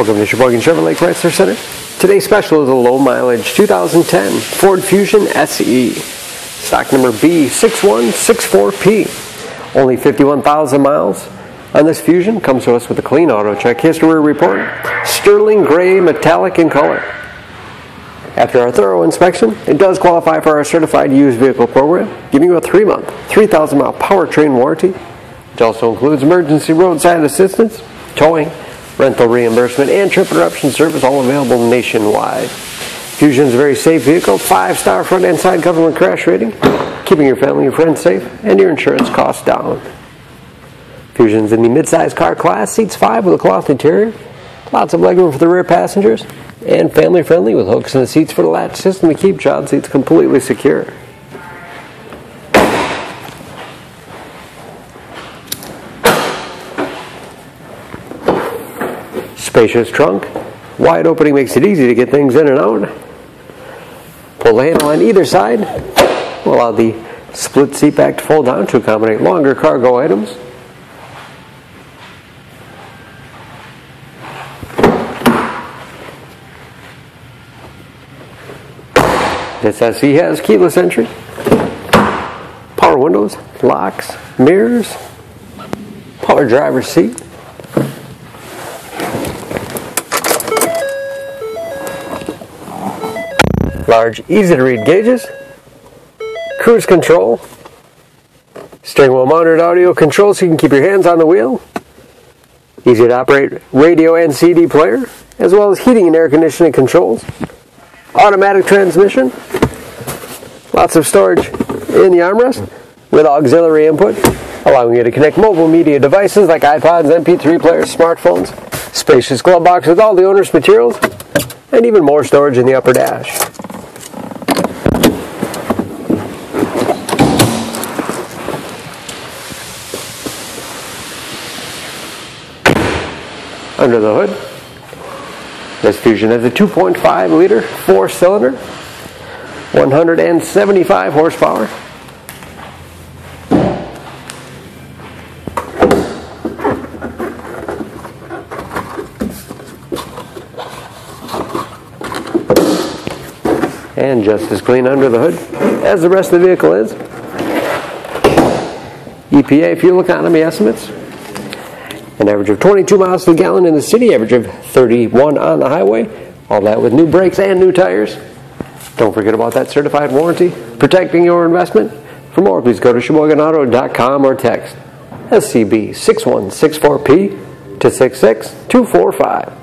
Welcome to Sheboygan Chevrolet Lake Chrysler Center. Today's special is a low mileage 2010 Ford Fusion SE. Stock number B6164P. Only 51,000 miles. On this Fusion comes to us with a clean auto check history report. Sterling gray metallic in color. After our thorough inspection, it does qualify for our certified used vehicle program, giving you a three month, 3,000 mile powertrain warranty. It also includes emergency roadside assistance, towing, rental reimbursement, and trip interruption service, all available nationwide. Fusion is a very safe vehicle, five star front and side government crash rating, keeping your family and friends safe and your insurance costs down. Fusion's in the midsize car class, seats five with a cloth interior, lots of legroom for the rear passengers, and family friendly with hooks in the seats for the latch system to keep child seats completely secure. Spacious trunk, wide opening makes it easy to get things in and out. Pull the handle on either side, allow the split seat back to fold down to accommodate longer cargo items. This SE has keyless entry, power windows, locks, mirrors, power driver's seat. Large, easy to read gauges, cruise control, steering wheel mounted audio control so you can keep your hands on the wheel, easy to operate radio and CD player, as well as heating and air conditioning controls automatic transmission, lots of storage in the armrest with auxiliary input, allowing you to connect mobile media devices like iPods, MP3 players, smartphones, spacious glove box with all the owner's materials, and even more storage in the upper dash. Under the hood, this Fusion has a 2.5 liter four cylinder, 175 horsepower. And just as clean under the hood as the rest of the vehicle is. EPA fuel economy estimates an average of 22 miles per gallon in the city, average of 31 on the highway. All that with new brakes and new tires. Don't forget about that certified warranty, protecting your investment. For more, please go to SheboyganAuto.com or text SCB6164P to 66245.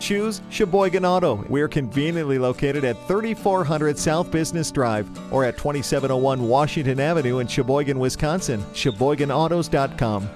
Choose Sheboygan Auto. We're conveniently located at 3400 South Business Drive or at 2701 Washington Avenue in Sheboygan, Wisconsin. SheboyganAutos.com.